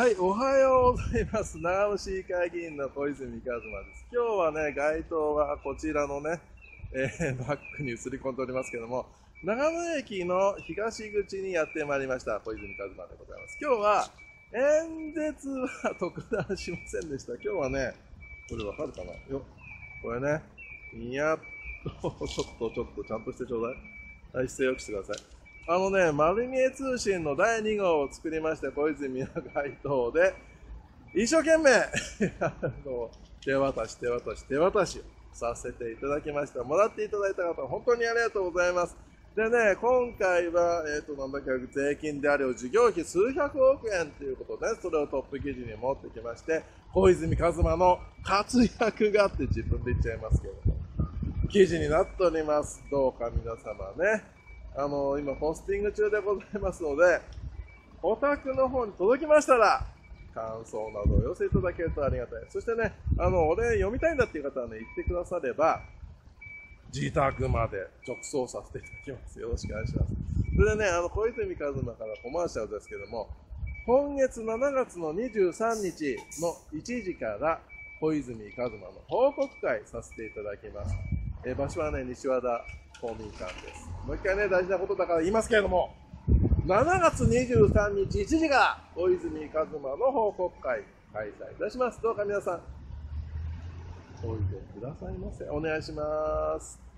はい、おはようございます。長野市議会議員の小泉一馬です。今日はね、街灯がこちらのね、えーバックに映り込んでおりますけども、長野駅の東口にやってまいりました、小泉一馬でございます。今日は、演説は特段しませんでした。今日はね、これわかるかな？よ、これね、いやっと、ちょっと、ちょっと、ちゃんとしてちょうだい。はい、姿勢よくしてください。あのね、丸見え通信の第2号を作りました小泉の街頭で、一生懸命 手渡し、手渡し、手渡しをさせていただきました。もらっていただいた方、本当にありがとうございます。でね、今回は、えっ、と、なんだっけ、税金である事業費数百億円ということで、それをトップ記事に持ってきまして、小泉一馬の活躍がって自分で言っちゃいますけども、記事になっております。どうか皆様ね、あの、今ポスティング中でございますので、お宅の方に届きましたら、感想などを寄せいただけるとありがたい。そしてね、あの、俺読みたいんだっていう方はね、言ってくだされば、自宅まで直送させていただきます。よろしくお願いします。それでね、あの、小泉一馬からコマーシャルですけども、今月7月の23日の1時から、小泉一馬の報告会させていただきます。え場所はね、西和田公民館です。もう一回ね、大事なことだから言いますけれども、7月23日1時から、小泉一馬の報告会開催いたします。どうか皆さん、おいでくださいませ。お願いし。ます。